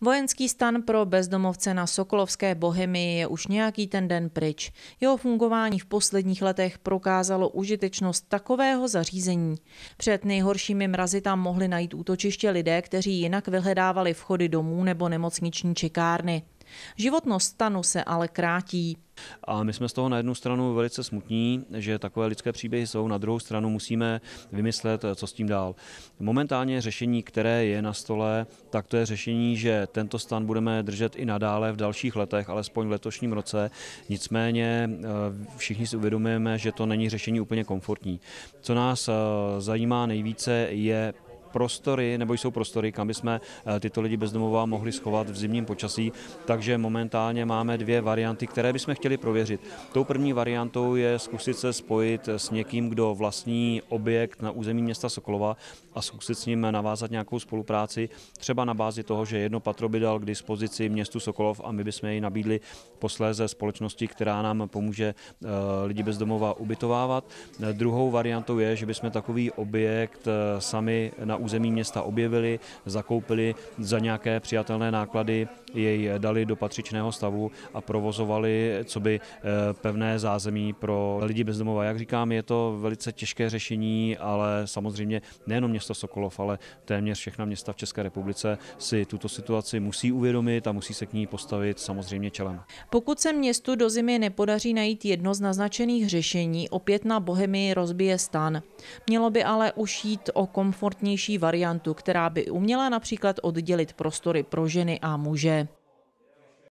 Vojenský stan pro bezdomovce na Sokolovské Bohemii je už nějaký ten den pryč. Jeho fungování v posledních letech prokázalo užitečnost takového zařízení. Před nejhoršími mrazy tam mohli najít útočiště lidé, kteří jinak vyhledávali vchody domů nebo nemocniční čekárny. Životnost stanu se ale krátí. A my jsme z toho na jednu stranu velice smutní, že takové lidské příběhy jsou, na druhou stranu musíme vymyslet, co s tím dál. Momentálně řešení, které je na stole, tak to je řešení, že tento stan budeme držet i nadále v dalších letech, alespoň v letošním roce. Nicméně eh, všichni si uvědomujeme, že to není řešení úplně komfortní. Co nás eh, zajímá nejvíce je prostory, nebo jsou prostory, kam bychom eh, tyto lidi bezdomová mohli schovat v zimním počasí. Takže momentálně máme dvě varianty, které bychom chtěli prověřit. Tou první variantou je zkusit se spojit s někým, kdo vlastní objekt na území města Sokolova a zkusit s ním navázat nějakou spolupráci, třeba na bázi toho, že jedno patro by dal k dispozici městu Sokolov a my bychom jej nabídli posléze společnosti, která nám pomůže eh, lidi bezdomová ubytovávat. Eh, druhou variantou je, že bychom takový objekt sami na území města objevili, zakoupili za nějaké přijatelné náklady, jej dali do patřičného stavu a provozovali co by eh, pevné zázemí pro lidi bezdomova. Jak říkám, je to velice těžké řešení, ale samozřejmě nejenom město Sokolov, ale téměř všechna města v České republice si tuto situaci musí uvědomit a musí se k ní postavit samozřejmě čelem. Pokud se městu do zimy nepodaří najít jedno z naznačených řešení, opět na Bohemii rozbije stan. Mělo by ale už jít o komfortnější variantu, která by uměla například oddělit prostory pro ženy a muže.